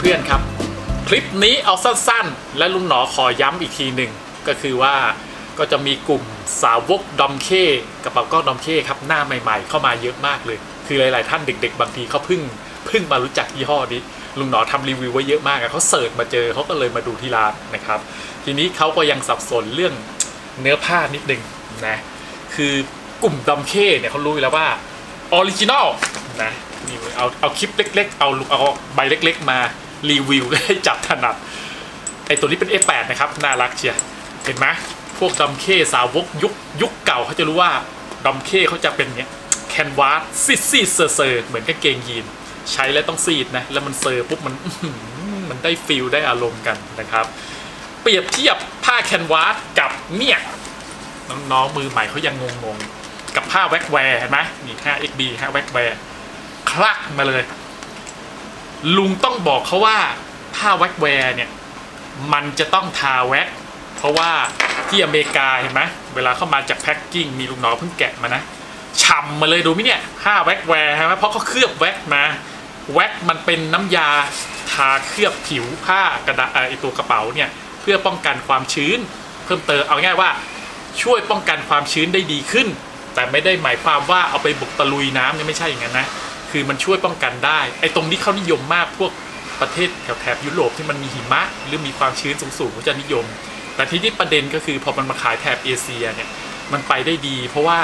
เพื่อนๆครับ คลิปนี้เอาสั้นๆ และลุงหนอขอย้ำอีกทีหนึ่งก็คือว่าก็จะมีกลุ่มสาวกดอมเคกระเป๋าก้อดอมเคครับหน้าใหม่ๆ เข้ามาเยอะมากเลย คือหลายๆ ท่านเด็ก ๆ บางทีเขาเพิ่งเพิ่งมารู้จักยี่ห้อนี้ลุงหนอทำรีวิวไว้เยอะมากเขาเสิร์ชมาเจอเขาก็เลยมาดูที่ร้านนะครับ ทีนี้เขาก็ยังสับสนเรื่องเนื้อผ้านิดนึงนะคือกลุ่มดอมเคเนี่ยเขารู้อยู่แล้วว่าoriginal นะ นี่เอาเอาคลิปเล็ก ๆ เอาเอาใบเล็ก ๆ มารีวิวให้จับถนัดไอตัวนี้เป็น F8 นะครับ น่ารักเชียเห็นไหมพวก Domke สาวกยุคยุคเก่าเขาจะรู้ว่า Domke เขาจะเป็นเนี้ย canvas ซีดซีดเซอร์เซอร์เหมือนกางเกงยีน ใช้แล้วต้องซีดนะ แล้วมันเซอร์ปุ๊บมันมันได้ feel ได้อารมณ์กันนะครับ เปรียบเทียบผ้า canvas กับเนี่ยน้องๆมือใหม่เขายังงงๆ กับผ้า waxwear เห็นไหมนี่ 5XB 5 waxwear ลักมาเลย ลุงต้องบอกเขาว่าผ้า waxwear เนี่ย มันจะต้องทาแว็ก เพราะว่าที่อเมริกาเห็นไหมเวลาเข้ามาจาก packing มีลุงหนอเพิ่งแกะมานะฉ่ำมาเลยดูมิเนี่ยผ้าแว็กแวร์ใช่ไหมเพราะเขาเคลือบแว็กมาแว็กมันเป็นน้ำยาทาเคลือบผิวผ้ากระดาษไอตัวกระเป๋าเนี่ยเพื่อป้องกันความชื้น เพิ่มเติมเอาง่ายว่าช่วยป้องกันความชื้นได้ดีขึ้น แต่ไม่ได้หมายความว่าเอาไปบุกตะลุยน้ำเนี่ยไม่ใช่อย่างนั้นนะ คือมันช่วยป้องกันได้ ไอ้ตรงนี้เขานิยมมากพวกประเทศแถบแถบยุโรปที่มันมีหิมะ หรือมีความชื้นสูงๆเขาจะนิยม แต่ที่นี่ประเด็นก็คือพอมันมาขายแถบเอเชียเนี่ยมันไปได้ดี เพราะว่า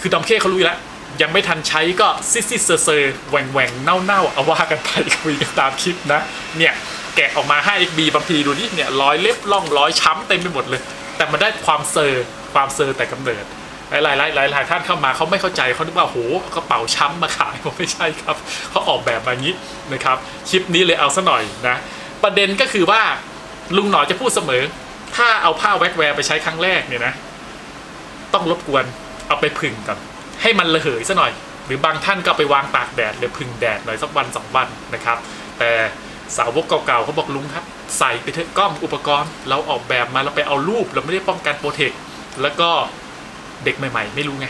คือ Domke เขารู้อยู่แล้วยังไม่ทันใช้ก็ซีดซีดเซอร์เซอร์แหว่งแหว่งเน่าเน่าเอาว่ากันไปคุยกันตามคลิปนะ เนี่ยแกะออกมา 5XB บางทีดูนี่เนี่ยร้อยเล็บร่องร้อยช้ำเต็มไปหมดเลย แต่มันได้ความเซอร์ความเซอร์แต่กำเนิด หลายหลายหลายหลายหลายท่านเข้ามาเขาไม่เข้าใจเขาคิดว่าโหกระเป๋าช้ำมาขายผมไม่ใช่ครับเขาออกแบบมาอย่างนี้นะครับคลิปนี้เลยเอาซะหน่อยนะประเด็นก็คือว่าลุงหนอจะพูดเสมอ ถ้าเอาผ้าแว็กแวร์ไปใช้ครั้งแรกเนี่ยนะ ต้องรบกวนเอาไปผึ่งก่อนให้มันระเหยซะหน่อย หรือบางท่านก็ไปวางตากแดดหรือผึ่งแดดหน่อยสักวันสองวันนะครับ แต่สาวกเก่าๆเขาบอกลุงครับ ใส่ไปเถอะกล้องอุปกรณ์ เราออกแบบมาเราไปเอารูปเราไม่ได้ป้องกัน protect แล้วก็ เด็กใหม่ ๆ ไม่รู้ไง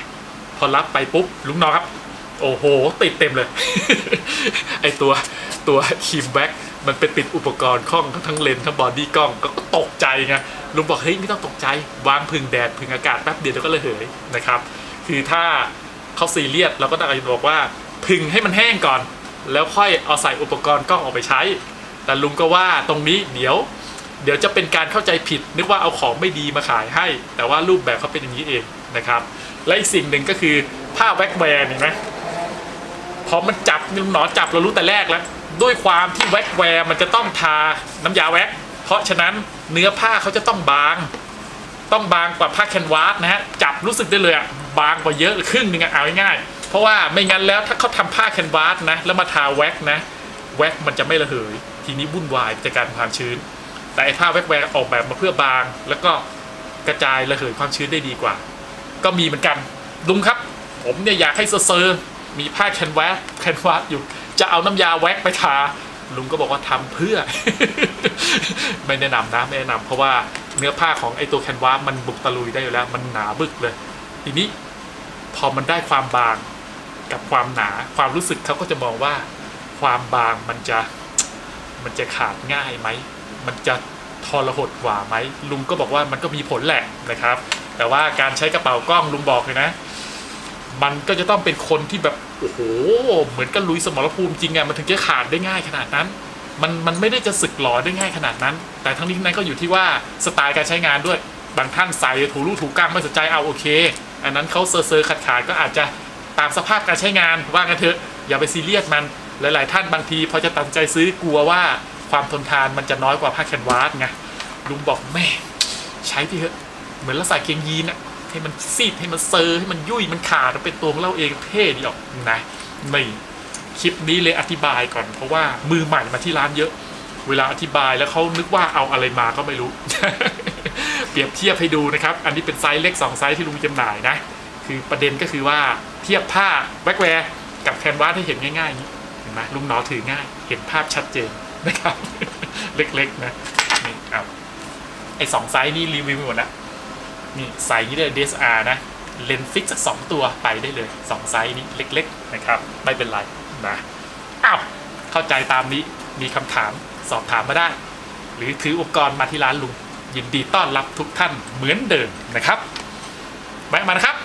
พอรับไปปุ๊บลุงหนอครับ โอ้โห ติดเต็มเลย ไอตัวตัวครีมแบ็กมันไปติดอุปกรณ์กล้องทั้งเลนส์ทั้งบอดี้กล้องก็ตกใจไงลุงบอกเฮ้ยไม่ต้องตกใจ วางผึ่งแดดผึ่งอากาศแป๊บเดียวเดี๋ยวก็ระเหยนะครับ คือถ้าเขาซีเรียสเราก็ต้องบอกว่าผึ่งให้มันแห้งก่อน แล้วค่อยเอาใส่อุปกรณ์กล้องออกไปใช้ แต่ลุงก็ว่าตรงนี้เดี๋ยว เดี๋ยวจะเป็นการเข้าใจผิด นึกว่าเอาของไม่ดีมาขายให้ แต่ว่ารูปแบบเขาเป็นอย่างนี้เอง นะครับ และอีกสิ่งหนึ่งก็คือผ้า waxwear เห็นไหมพอมันจับหนอนจับเรารู้แต่แรกแล้ว ด้วยความที่ waxwear มันจะต้องทาน้ำยาแว็ก เพราะฉะนั้นเนื้อผ้าเขาจะต้องบาง ต้องบางกว่าผ้า canvas นะฮะจับรู้สึกได้เลยอะบางกว่าเยอะครึ่งหนึ่งอะเอาง่ายๆเพราะว่าไม่งั้นแล้วถ้าเขาทำผ้า canvas นะแล้วมาทาแว็กนะแว็กมันจะไม่ระเหย ทีนี้วุ่นวายจากการความชื้น แต่ไอ้ผ้า waxwear ออกแบบมาเพื่อบาง แล้วก็กระจายระเหยความชื้นได้ดีกว่า ก็มีเหมือนกันลุงครับ ผมเนี่ยอยากให้เซอร์มีผ้า canvas canvas อยู่ จะเอาน้ำยาแว็กไปทาลุงก็บอกว่าทำเพื่อ ไม่แนะนำนะไม่แนะนำเพราะว่าเนื้อผ้าของไอตัวแคนวาสมันบุกตะลุยได้อยู่แล้ว มันหนาบึกเลย ทีนี้พอมันได้ความบางกับความหนาความรู้สึกเขาก็จะมองว่า ความบางมันจะมันจะขาดง่ายไหม มันจะทรหดกว่าไหมลุงก็บอกว่ามันก็มีผลแหละนะครับ แต่ว่าการใช้กระเป๋ากล้องลุงบอกเลยนะ มันก็จะต้องเป็นคนที่แบบโอ้โหเหมือนกับลุยสมรภูมิจริงไงมันถึงจะขาดได้ง่ายขนาดนั้น มันมันไม่ได้จะสึกหรอได้ง่ายขนาดนั้น แต่ทั้งนี้ทั้งนั้นก็อยู่ที่ว่าสไตล์การใช้งานด้วยบางท่านใส่ถูลู่ถูกังไม่สนใจเอาโอเค อันนั้นเขาเซอร์เซอร์ขาดขาดก็อาจจะตามสภาพการใช้งานว่ากันเถอะอย่าไปซีเรียสมันหลาย ๆ ท่านบางทีพอจะตัดใจซื้อกลัวว่าความทนทานมันจะน้อยกว่าผ้า canvas ไงลุงบอกแม่ใช้ที่เถอะ เหมือนเราใส่เกงยีนอะให้มันซีดให้มันเซอร์ให้มันยุ่ยมันขาดมันเป็นตัวของเราเองเท่ดีออกนะไม่คลิปนี้เลยอธิบายก่อน เพราะว่ามือใหม่มาที่ร้านเยอะ เวลาอธิบายแล้วเขานึกว่าเอาอะไรมาก็ไม่รู้ เปรียบเทียบให้ดูนะครับ อันนี้เป็นไซส์เล็ก2ไซส์ที่ลุงจำหน่ายนะ คือประเด็นก็คือว่าเทียบผ้า waxwear กับ canvas ให้เห็นง่ายๆนี้เห็นไหมลุงหนอถือง่าย เห็นภาพชัดเจนนะครับ เล็กๆนะนี่เอาไอ้สองไซส์นี่รีวิวไปหมดแล้ว นี่ใส่ยี่ได้ DSLR นะ เลนส์ fix จากสองตัวไปได้เลยสองไซส์นี้เล็กๆนะครับ ไม่เป็นไรนะอ้าวเข้าใจตามนี้มีคำถามสอบถามมาได้ หรือถืออุปกรณ์มาที่ร้านลุงยินดีต้อนรับทุกท่านเหมือนเดิมนะครับแวะมานะครับ